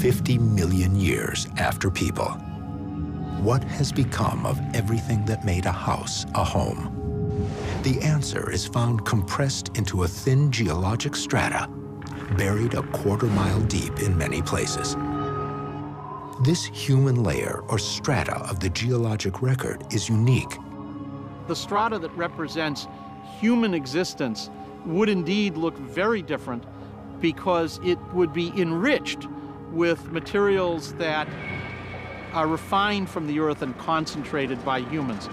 Fifty million years after people, what has become of everything that made a house a home? The answer is found compressed into a thin geologic strata, buried a quarter mile deep in many places. This human layer or strata of the geologic record is unique. The strata that represents human existence would indeed look very different because it would be enriched with materials that are refined from the earth and concentrated by humans.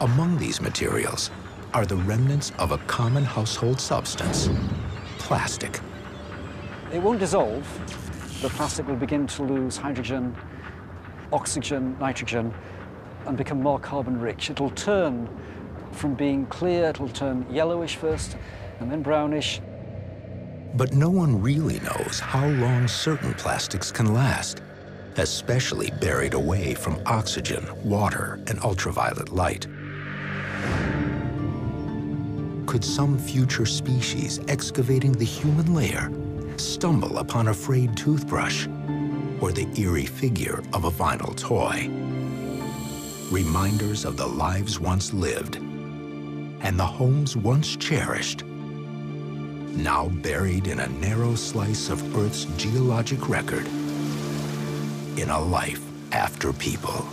Among these materials are the remnants of a common household substance, plastic. It won't dissolve. The plastic will begin to lose hydrogen, oxygen, nitrogen, and become more carbon rich. It'll turn from being clear, it'll turn yellowish first, and then brownish. But no one really knows how long certain plastics can last, especially buried away from oxygen, water, and ultraviolet light. Could some future species excavating the human layer stumble upon a frayed toothbrush or the eerie figure of a vinyl toy? Reminders of the lives once lived and the homes once cherished, now buried in a narrow slice of Earth's geologic record in a life after people.